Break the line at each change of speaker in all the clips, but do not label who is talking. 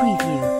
Preview.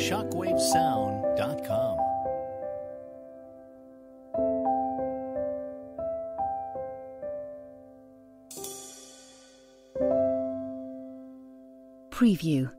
ShockwaveSound.com.
Preview.